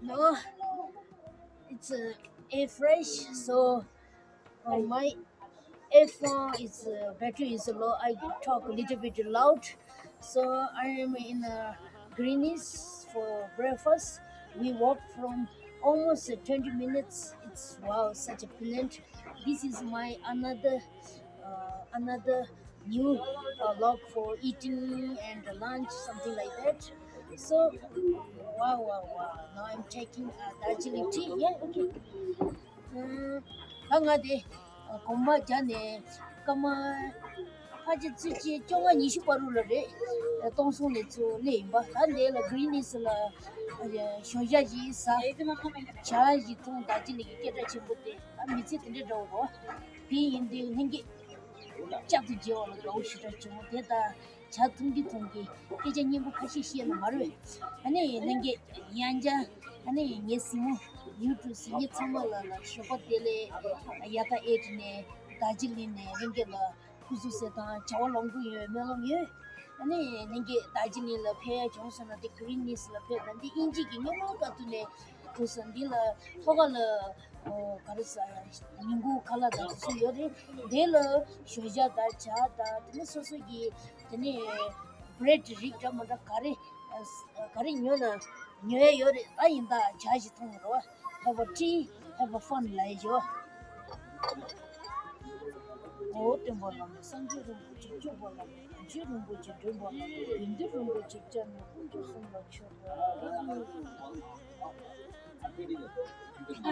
No, it's uh, a fresh, so uh, my iPhone is uh, battery is low. I talk a little bit loud, so I am in a Greenies for breakfast. We walk from almost 20 minutes. It's wow, such a pleasant. This is my another uh, another new uh, log for eating and lunch, something like that. So wow, wow, wow. Now I'm taking uh, Darjeeling tea. Yeah, okay. Ka mm, nga de, kumbha uh, jane, kama haja tsuchi chonga nishu paru la re, uh, tongsu le tsu le imba. Han de la greenness la, uh, shonja ji sa, cha ji tong Darjeeling keta chimbo de, ka ah, mitsi tende rao ko, pi indi nengi, chak tu jiwa la rao shita chimbo de ta, chathungi thungi kecha nyingbu kashi xie lo marwe ane nange yanja ane nye simu youtube si nye tsamo la la shubha tele yata eti ne dajili ne nange la kuzu se ta chawa longgu yoy me la greenness la inji ki ne la ningu kala da su yore dele shoja da cha da tene su su gi tene bread rik da mada kare kare nyo na nyo ya Yeah,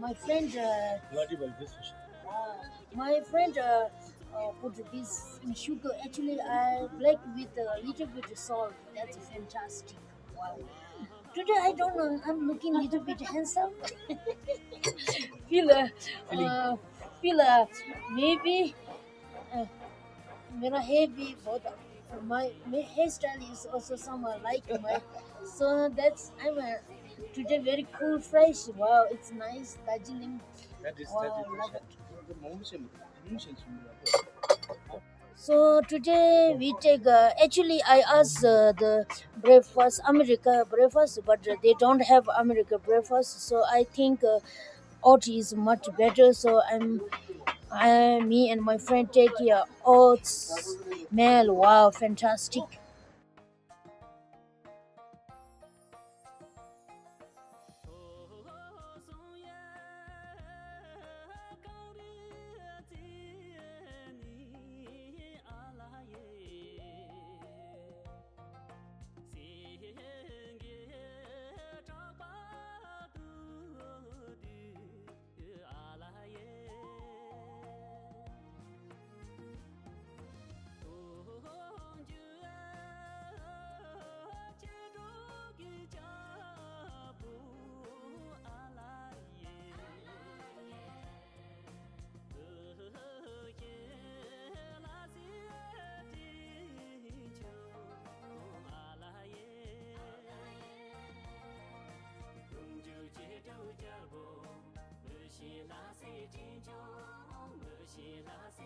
my friend uh, my friend uh, uh, Portuguese in sugar. Actually, I like with a little bit of salt. That's fantastic. Wow. Today, I don't know. I'm looking a little bit handsome. feel, uh, uh, feel, uh, maybe. Uh, मेरा heavy, भी my, my hairstyle is also somewhat like my so that's I'm a today very cool fresh wow it's nice so today we take uh, actually I asked uh, the breakfast America breakfast but they don't have America breakfast so I think uh, is much better so I'm I, me and my friend take your oats. Mel, wow, fantastic.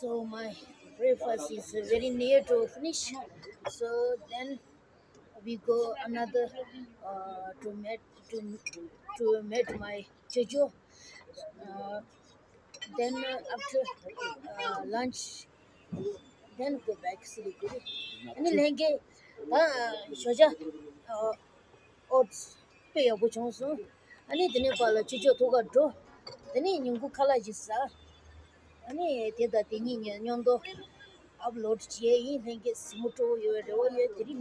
so my breakfast is very near to finish so then we go another uh, to meet to to meet my jeju uh, then uh, after uh, lunch then go back to the city and then get ba shoja uh, oats pay up chance ani dine pala chijo thoga do dine nyungu khala jisa 아니 데다 데니 년도 업로드 지에 이 뱅게 스모토 요에도 요 드리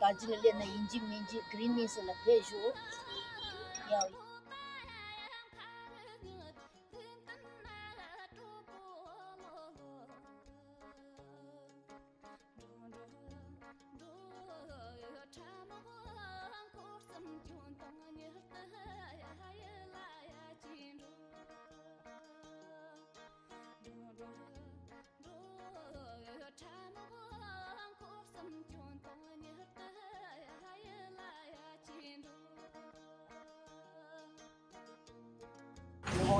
가지는 내 인지 민지 그린 민스나 페이지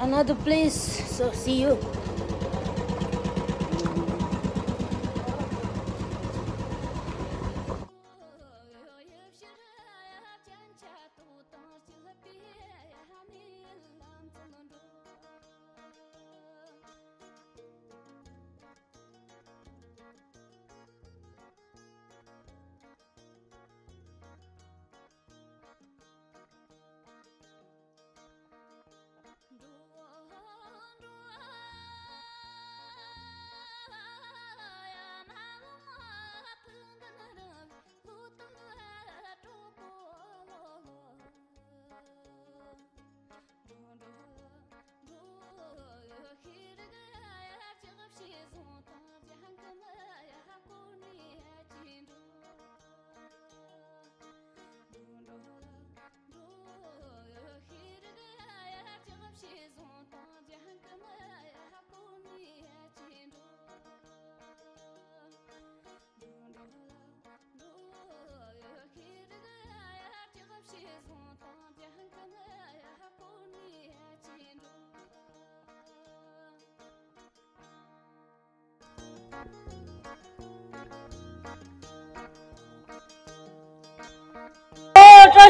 another place. So see you.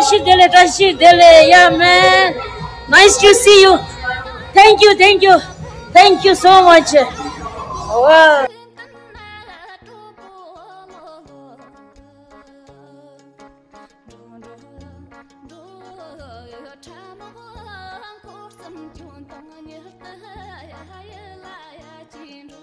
she de le tashi de le to see you thank you thank you thank you so much oh ndo ndo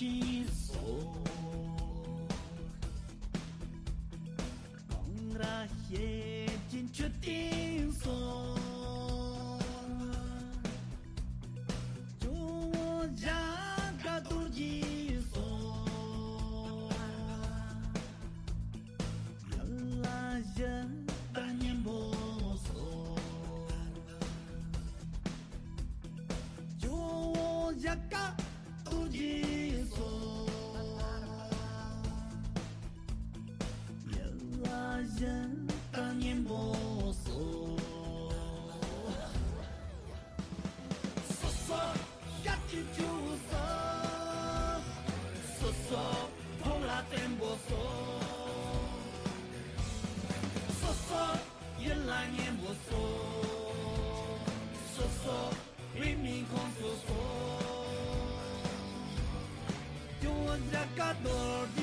cheese. Why is It Áttídóreó? Yeah How. Why? Whyını ĉométl pahaŋá aquí? That's not what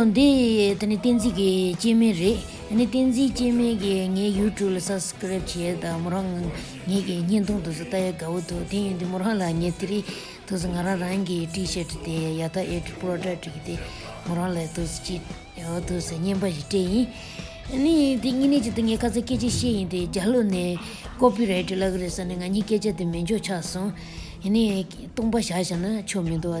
I meant! ¿A quién es mi vida? O teh Ani tenzi jime ge nge YouTube la subscribe chiye da murang nge ge nyen tong to su taya gao to ten yun di murang la nge tiri to su ngara rangi t-shirt de ya ta edu product ki de murang la to su chi ya to nyen pa chi Ani di nge ne chita kaza keche she yin de jalo ne copyright la sa nga nye keche de menjo cha Ani tongpa sha sha na cho mendo wa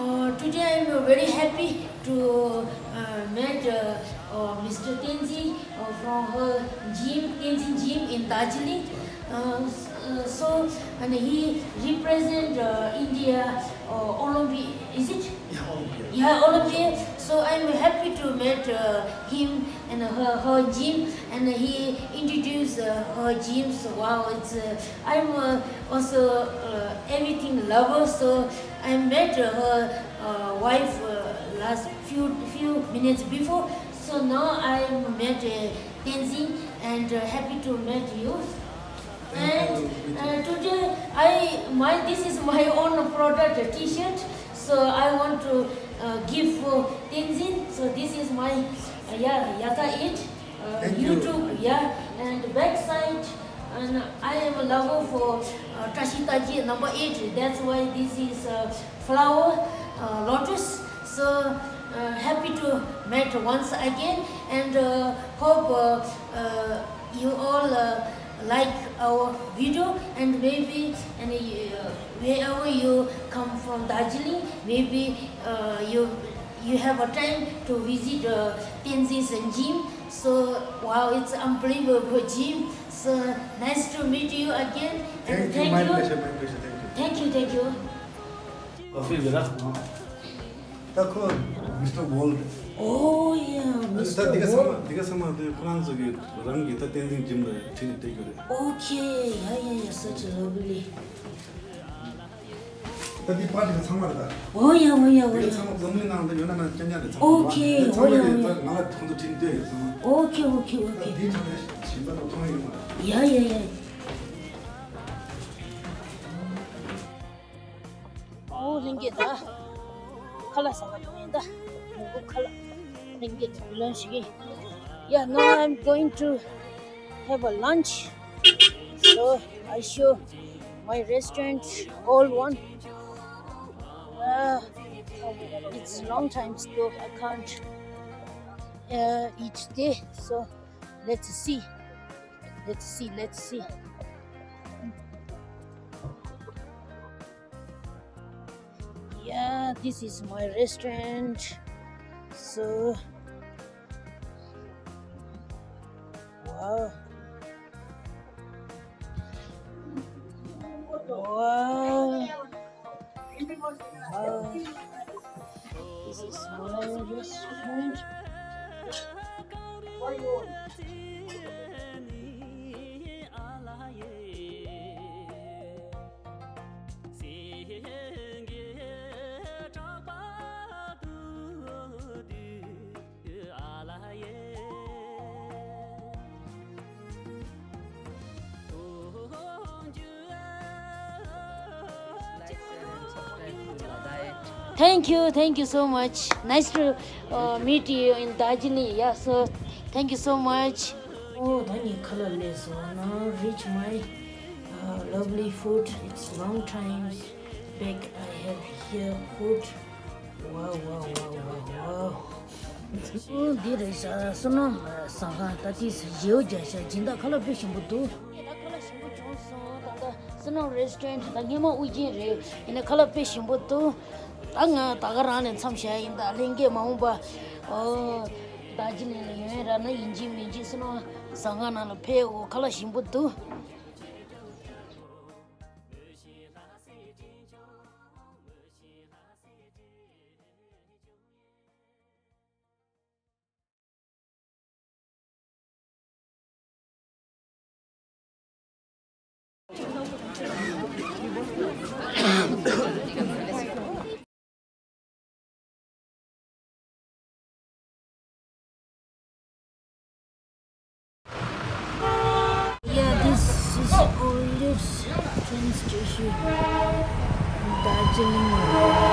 Uh, today I'm very happy to uh, meet uh, uh, Mr. Tenzin uh, from her gym, Tenzin Gym in Darjeeling. Uh, uh so and he represents uh, India uh, Olympi, is it? Yeah, Olympiad. Yeah, So I'm happy to meet uh, him and her, her gym, and he introduced uh, her gym. So wow, it's uh, I'm uh, also uh, everything lover. So I met her wife last few few minutes before. So now I am met uh, Tenzin and happy to meet you. And uh, today, I my this is my own product T-shirt. So I want to uh, give uh, Tenzin. So this is my uh, yeah Yata It uh, YouTube you. yeah and website. And I am a lover for uh, Tashitaji number eight. That's why this is uh, flower uh, lotus. So. Uh, happy to meet once again and uh, hope you all like our video and maybe and uh, wherever you come from Darjeeling, maybe uh, you you have a time to visit uh, Tenzin gym. So wow, it's unbelievable gym. So nice to meet you again. Thank, thank you, my you. pleasure, my pleasure. Thank you. Thank you, thank you. Coffee Mr. Gold. 오야 멋있다. 네가 삼아 네가 삼아 그 프랑스 저기 랑 기타 댄싱 짐다 진이 되게 그래. 오케이 야야야 such lovely. 다디 파티가 상마다. 오야 오야 오야. 상 점이 나는데 요나나 전년에 상. 오케이 오야 오야. 나가 통도 진이 되게 상. 오케이 오케이 오케이. 네 전에 진바로 통해 거. 야야야. 오 링게다. 칼라사가 용인다. 칼라. get my lunch again. Yeah, now I'm going to have a lunch. So I show my restaurant old one. Uh, it's long time ago. I can't uh, each day. So let's see. Let's see. Let's see. Yeah, this is my restaurant so wow wow wow this is so strange Thank you, thank you so much. Nice to uh, meet you in Dajini. Yeah, so thank you so much. Oh, thank you for your now reach my uh, lovely food. It's long time back I have here food. Wow, wow, wow, wow, wow. ཁས ཁས ཁས ཁས ཁས ཁས ཁས ཁས ཁས ཁས ཁས ᱛᱟᱜᱟᱨᱟᱱ ᱥᱟᱢᱥᱮᱱ ᱛᱟᱜᱟᱨᱟᱱ ᱥᱟᱢᱥᱮᱱ ᱛᱟᱜᱟᱨᱟᱱ ᱥᱟᱢᱥᱮᱱ ᱛᱟᱜᱟᱨᱟᱱ ᱥᱟᱢᱥᱮᱱ ᱛᱟᱜᱟᱨᱟᱱ ᱥᱟᱢᱥᱮᱱ ᱛᱟᱜᱟᱨᱟᱱ ᱥᱟᱢᱥᱮᱱ ᱛᱟᱜᱟᱨᱟᱱ ᱥᱟᱢᱥᱮᱱ ᱛᱟᱜᱟᱨᱟᱱ ᱥᱟᱢᱥᱮᱱ ᱛᱟᱜᱟᱨᱟᱱ ᱥᱟᱢᱥᱮᱱ ᱛᱟᱜᱟᱨᱟᱱ ᱥᱟᱢᱥᱮᱱ ᱛᱟᱜᱟᱨᱟᱱ ᱥᱟᱢᱥᱮᱱ ᱛᱟᱜᱟᱨᱟᱱ ᱥᱟᱢᱥᱮᱱ Institute, Darjeeling.